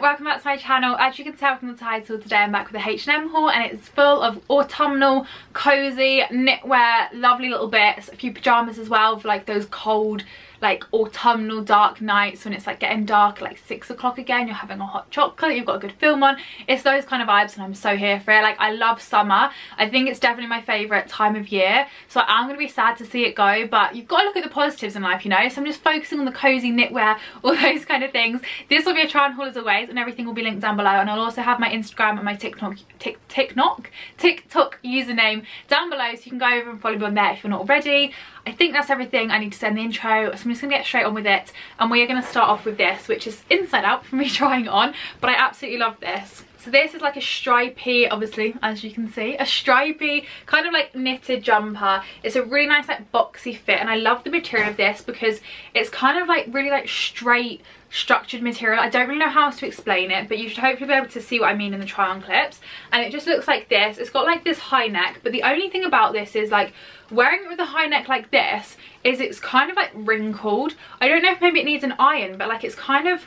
welcome back to my channel. As you can tell from the title, today I'm back with a H&M haul and it's full of autumnal, cozy, knitwear, lovely little bits, a few pyjamas as well for like those cold like autumnal dark nights when it's like getting dark like six o'clock again you're having a hot chocolate you've got a good film on. It's those kind of vibes and i'm so here for it. Like i love summer. I think it's definitely my favorite time of year. So i'm gonna be sad to see it go but you've got to look at the positives in life you know? So i'm just focusing on the cozy knitwear all those kind of things. This will be a try and haul as always and everything will be linked down below. And i'll also have my instagram and my tiktok tick tiktok tiktok username down below so you can go over and follow me on there if you're not already I think that's everything I need to send the intro, so I'm just to get straight on with it. And we are to start off with this, which is inside out for me trying on, but I absolutely love this. So this is like a stripy, obviously, as you can see, a stripy kind of like knitted jumper. It's a really nice like boxy fit and I love the material of this because it's kind of like really like straight structured material. I don't really know how else to explain it, but you should hopefully be able to see what I mean in the try on clips. And it just looks like this. It's got like this high neck, but the only thing about this is like wearing it with a high neck like this is it's kind of like wrinkled. I don't know if maybe it needs an iron, but like it's kind of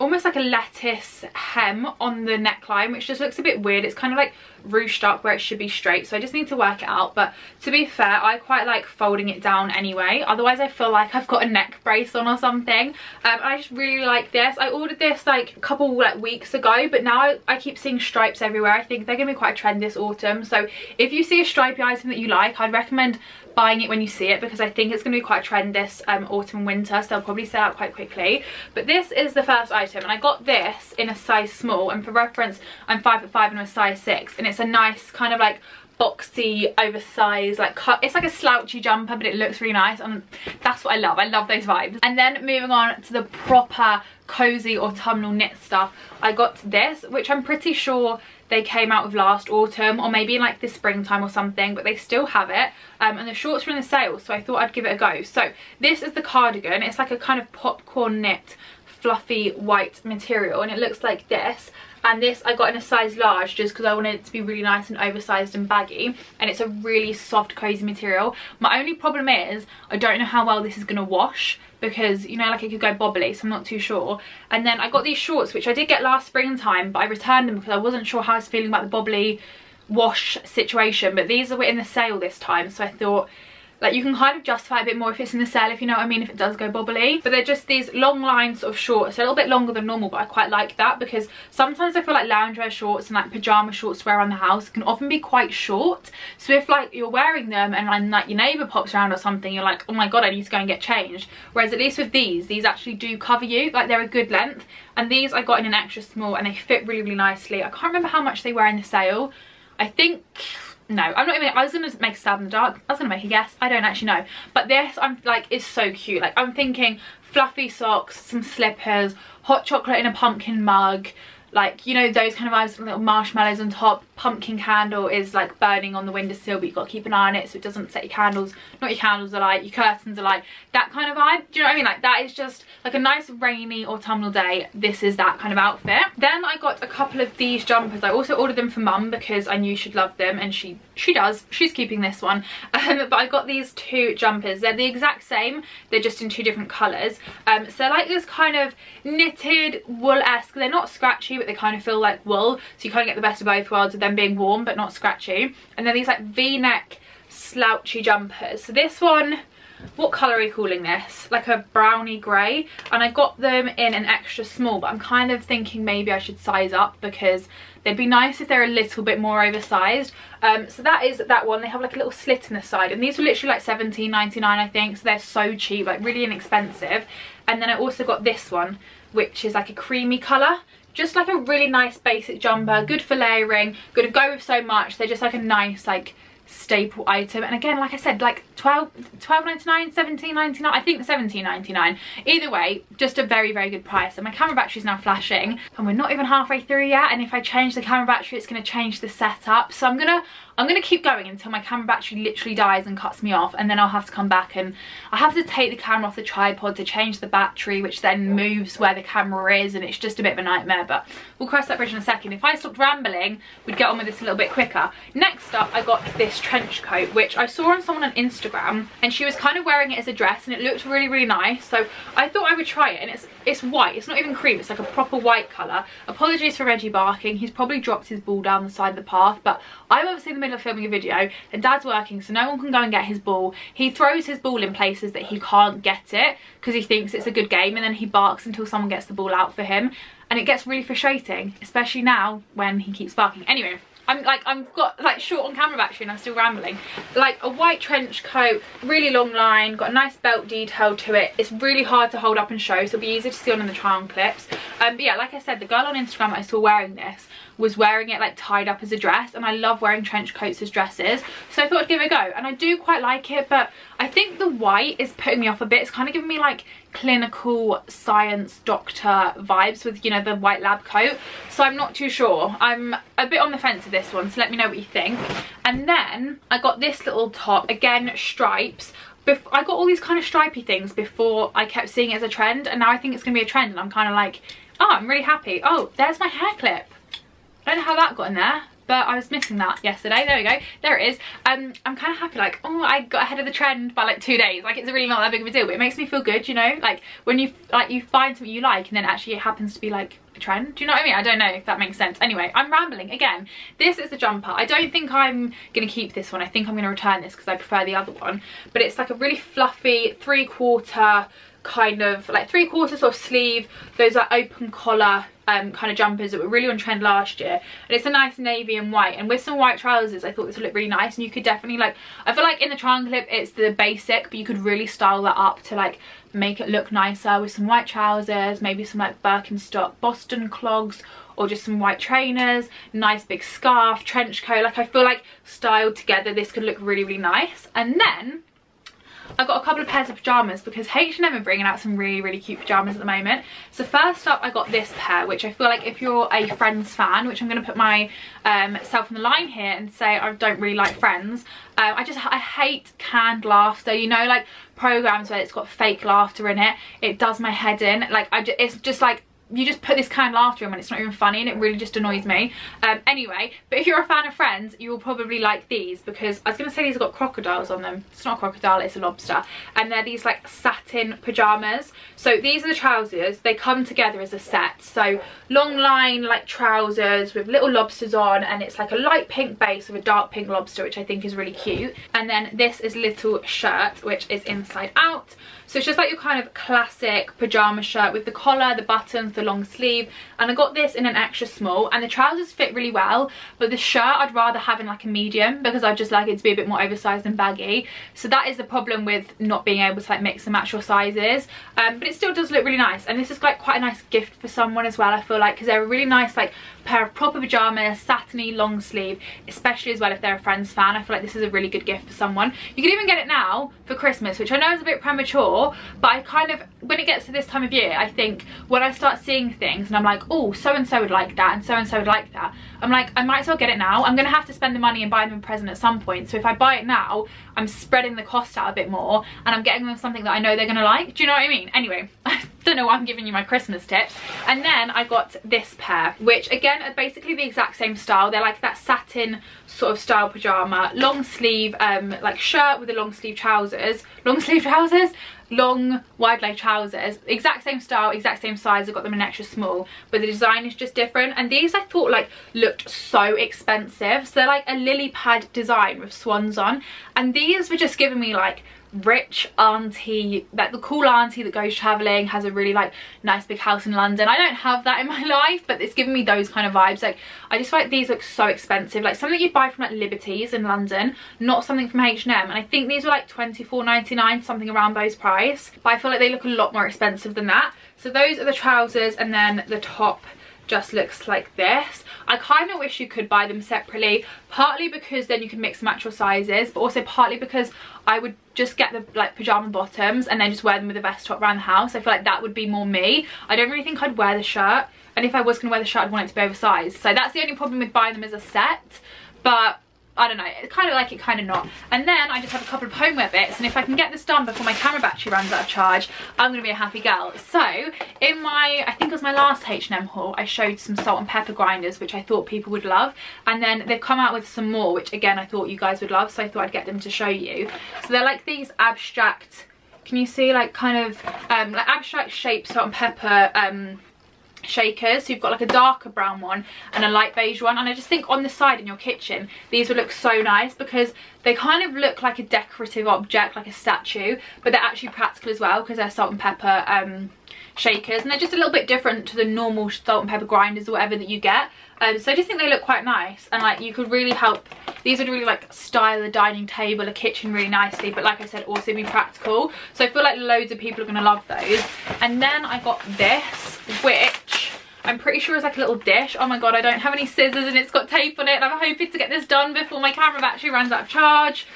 almost like a lettuce hem on the neckline which just looks a bit weird. It's kind of like ruched up where it should be straight so I just need to work it out but to be fair I quite like folding it down anyway otherwise I feel like I've got a neck brace on or something um, I just really like this I ordered this like a couple like weeks ago but now I, I keep seeing stripes everywhere I think they're gonna be quite a trend this autumn so if you see a stripy item that you like I'd recommend buying it when you see it because I think it's going to be quite a trend this um, autumn and winter so they'll probably sell out quite quickly but this is the first item and I got this in a size small and for reference I'm 5 foot 5 and I'm a size 6 and it's a nice kind of like boxy oversized like cut it's like a slouchy jumper but it looks really nice and that's what i love i love those vibes. And then moving on to the proper cozy autumnal knit stuff i got this which i'm pretty sure they came out with last autumn or maybe like the springtime or something but they still have it um, and the shorts are in the sale so i thought i'd give it a go. So this is the cardigan it's like a kind of popcorn knit fluffy white material and it looks like this and this I got in a size large just because I wanted it to be really nice and oversized and baggy and it's a really soft cozy material. My only problem is I don't know how well this is going to wash because you know like it could go bobbly so I'm not too sure. And then I got these shorts which I did get last springtime but I returned them because I wasn't sure how I was feeling about the bobbly wash situation but these were in the sale this time so I thought like you can kind of justify a bit more if it's in the sale if you know what I mean if it does go bobbly but they're just these long lines of shorts. A little bit longer than normal but I quite like that because sometimes I feel like loungewear shorts and like pyjama shorts to wear around the house can often be quite short. So if like you're wearing them and like your neighbour pops around or something you're like oh my god I need to go and get changed. Whereas at least with these these actually do cover you. Like they're a good length. And these I got in an extra small and they fit really really nicely. I can't remember how much they were in the sale. I think no i'm not even i was gonna make a stab in the dark. I was gonna make a guess. I don't actually know. But this i'm like is so cute. Like i'm thinking fluffy socks some slippers hot chocolate in a pumpkin mug like you know those kind of vibes little marshmallows on top pumpkin candle is like burning on the windowsill but you've got to keep an eye on it so it doesn't set your candles not your candles are like your curtains are like that kind of vibe. Do you know what i mean? Like that is just like a nice rainy autumnal day. This is that kind of outfit. Then i got a couple of these jumpers. I also ordered them for mum because i knew she'd love them and she she does. She's keeping this one. Um, but i got these two jumpers. They're the exact same. They're just in two different colors um, so like this kind of knitted wool-esque. They're not scratchy but they kind of feel like wool so you kind of get the best of both worlds of them being warm but not scratchy and then these like v-neck slouchy jumpers so this one what colour are we calling this? Like a browny grey. And I got them in an extra small, but I'm kind of thinking maybe I should size up because they'd be nice if they're a little bit more oversized. Um, so that is that one. They have like a little slit in the side. And these were literally like 17.99 I think. So they're so cheap, like really inexpensive. And then I also got this one, which is like a creamy colour just like a really nice basic jumper good for layering gonna go with so much. They're just like a nice like staple item. And again like i said like 12 12.99 17.99 i think 17.99 either way just a very very good price. And my camera battery is now flashing. And we're not even halfway through yet. And if i change the camera battery it's going to change the setup. So i'm gonna I'm going to keep going until my camera battery literally dies and cuts me off and then I'll have to come back and I have to take the camera off the tripod to change the battery which then moves where the camera is and it's just a bit of a nightmare but we'll cross that bridge in a second. If I stopped rambling we'd get on with this a little bit quicker. Next up I got this trench coat which I saw on someone on Instagram and she was kind of wearing it as a dress and it looked really really nice so I thought I would try it and it's it's white it's not even cream it's like a proper white colour. Apologies for Reggie barking he's probably dropped his ball down the side of the path but I'm obviously the middle of filming a video and dad's working so no one can go and get his ball. He throws his ball in places that he can't get it because he thinks it's a good game and then he barks until someone gets the ball out for him and it gets really frustrating especially now when he keeps barking. Anyway I'm like, I've got like short on camera battery and I'm still rambling. Like a white trench coat, really long line, got a nice belt detail to it. It's really hard to hold up and show, so it'll be easy to see on in the try on clips. Um, but yeah, like I said, the girl on Instagram I saw wearing this was wearing it like tied up as a dress and I love wearing trench coats as dresses. So I thought I'd give it a go and I do quite like it but I think the white is putting me off a bit. It's kind of giving me like clinical science doctor vibes with you know the white lab coat. So I'm not too sure. I'm a bit on the fence with this one so let me know what you think. And then I got this little top again stripes. I got all these kind of stripy things before I kept seeing it as a trend and now I think it's gonna be a trend and I'm kind of like oh I'm really happy. Oh there's my hair clip I don't know how that got in there but I was missing that yesterday. There we go. There it is. Um, I'm kind of happy, like, oh, I got ahead of the trend by like two days. Like, it's really not that big of a deal, but it makes me feel good, you know? Like, when you, like, you find something you like and then actually it happens to be like a trend. Do you know what I mean? I don't know if that makes sense. Anyway, I'm rambling again. This is the jumper. I don't think I'm going to keep this one. I think I'm going to return this because I prefer the other one. But it's like a really fluffy three quarter kind of like three quarters of sleeve those are open collar um, kind of jumpers that were really on trend last year. And it's a nice navy and white. And with some white trousers I thought this would look really nice. And you could definitely like I feel like in the triangle clip it's the basic but you could really style that up to like make it look nicer with some white trousers maybe some like Birkenstock Boston clogs or just some white trainers nice big scarf trench coat. Like I feel like styled together this could look really really nice. And then I got a couple of pairs of pyjamas because H&M are bringing out some really, really cute pyjamas at the moment. So first up, I got this pair, which I feel like if you're a Friends fan, which I'm going to put myself um, on the line here and say I don't really like Friends. Um, I just, I hate canned laughter, you know, like programs where it's got fake laughter in it. It does my head in. Like, I just, it's just like you just put this kind of laughter in when it's not even funny and it really just annoys me. Um, anyway but if you're a fan of friends you will probably like these because i was gonna say these have got crocodiles on them. It's not a crocodile it's a lobster. And they're these like satin pajamas. So these are the trousers. They come together as a set. So long line like trousers with little lobsters on and it's like a light pink base with a dark pink lobster which i think is really cute. And then this is little shirt which is inside out. So it's just like your kind of classic pajama shirt with the collar, the buttons, the long sleeve. And I got this in an extra small and the trousers fit really well. But the shirt I'd rather have in like a medium because I just like it to be a bit more oversized and baggy. So that is the problem with not being able to like mix and match your sizes. Um, but it still does look really nice. And this is like quite a nice gift for someone as well, I feel like. Because they're a really nice like pair of proper pajamas, satiny, long sleeve. Especially as well if they're a Friends fan. I feel like this is a really good gift for someone. You can even get it now for Christmas, which I know is a bit premature but I kind of when it gets to this time of year I think when I start seeing things and I'm like oh so and so would like that and so and so would like that. I'm like I might as well get it now. I'm gonna have to spend the money and buy them a present at some point. So if I buy it now I'm spreading the cost out a bit more and I'm getting them something that I know they're gonna like. Do you know what I mean? Anyway don't know why I'm giving you my Christmas tips. And then I got this pair which again are basically the exact same style. They're like that satin sort of style pajama long sleeve um like shirt with the long sleeve trousers. Long sleeve trousers? Long wide leg trousers. Exact same style exact same size. I got them in extra small but the design is just different. And these i thought like looked so expensive. So they're like a lily pad design with swans on. And these were just giving me like rich auntie like the cool auntie that goes traveling has a really like nice big house in london. I don't have that in my life but it's giving me those kind of vibes. Like i just feel like these look so expensive. Like something you'd buy from like Liberty's in london not something from h&m and i think these were like 24.99 something around those price. But i feel like they look a lot more expensive than that. So those are the trousers and then the top just looks like this. I kind of wish you could buy them separately partly because then you can mix match your sizes but also partly because i would just get the like pajama bottoms and then just wear them with a vest top around the house. I feel like that would be more me. I don't really think i'd wear the shirt and if i was to wear the shirt i'd want it to be oversized. So that's the only problem with buying them as a set but I don't know, kind of like it, kind of not. And then I just have a couple of homeware bits, and if I can get this done before my camera battery runs out of charge, I'm gonna be a happy girl. So, in my, I think it was my last H&M haul, I showed some salt and pepper grinders, which I thought people would love. And then they've come out with some more, which again, I thought you guys would love, so I thought I'd get them to show you. So they're like these abstract, can you see like kind of, um, like abstract shaped salt and pepper, um, shakers. So you've got like a darker brown one and a light beige one. And I just think on the side in your kitchen these would look so nice because they kind of look like a decorative object like a statue but they're actually practical as well because they're salt and pepper um, shakers. And they're just a little bit different to the normal salt and pepper grinders or whatever that you get. Um, so I just think they look quite nice and like you could really help these would really like style the dining table a kitchen really nicely but like I said also be practical. So I feel like loads of people are gonna love those. And then I got this which I'm pretty sure it's like a little dish. Oh my god, I don't have any scissors and it's got tape on it and I'm hoping to get this done before my camera battery runs out of charge.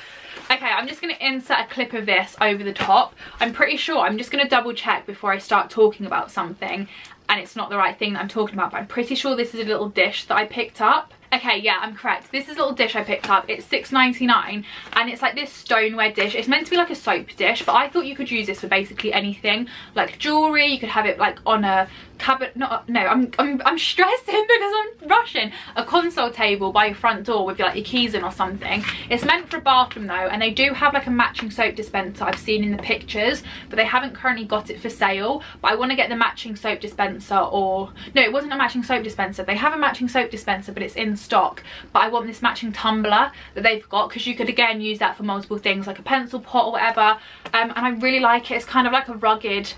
Okay, I'm just going to insert a clip of this over the top. I'm pretty sure, I'm just going to double check before I start talking about something and it's not the right thing that I'm talking about, but I'm pretty sure this is a little dish that I picked up Okay, yeah, I'm correct. This is a little dish I picked up. It's $6.99 and it's like this stoneware dish. It's meant to be like a soap dish, but I thought you could use this for basically anything. Like jewellery, you could have it like on a cabinet, no, no, I'm, I'm, I'm stressing because I'm rushing. A console table by your front door with like your keys in or something. It's meant for a bathroom though, and they do have like a matching soap dispenser I've seen in the pictures, but they haven't currently got it for sale. But I want to get the matching soap dispenser or, no, it wasn't a matching soap dispenser. They have a matching soap dispenser, but it's in stock but I want this matching tumbler that they've got because you could again use that for multiple things like a pencil pot or whatever um, and I really like it it's kind of like a rugged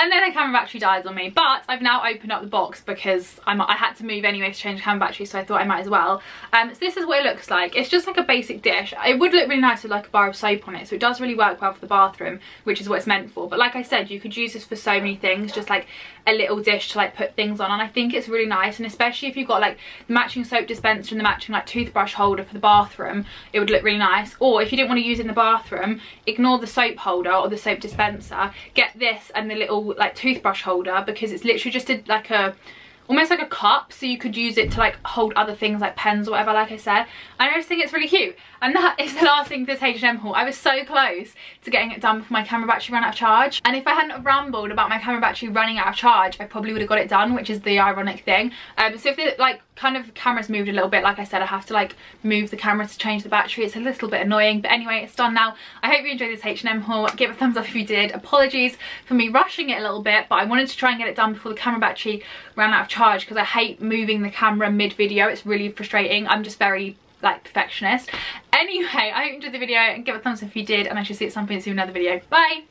and then the camera battery dies on me. But I've now opened up the box because I'm, i had to move anyway to change the camera battery so I thought I might as well. Um, so this is what it looks like. It's just like a basic dish. It would look really nice with like a bar of soap on it so it does really work well for the bathroom which is what it's meant for. But like I said you could use this for so many things just like a little dish to like put things on. And I think it's really nice and especially if you've got like the matching soap dispenser and the matching like toothbrush holder for the bathroom it would look really nice. Or if you didn't want to use in the bathroom ignore the soap holder or the soap dispenser. Get this and the little like toothbrush holder because it's literally just a, like a almost like a cup so you could use it to like hold other things like pens or whatever like I said. I just think it's really cute and that is the last thing for this H&M haul. I was so close to getting it done before my camera battery ran out of charge. And if I hadn't rambled about my camera battery running out of charge I probably would have got it done which is the ironic thing. Um, so if the like kind of camera's moved a little bit like I said I have to like move the camera to change the battery. It's a little bit annoying but anyway it's done now. I hope you enjoyed this H&M haul. Give a thumbs up if you did. Apologies for me rushing it a little bit but I wanted to try and get it done before the camera battery ran out of charge because I hate moving the camera mid video it's really frustrating. I'm just very like perfectionist. Anyway i hope you enjoyed the video and give it a thumbs up if you did and i shall see you at some point in another video. Bye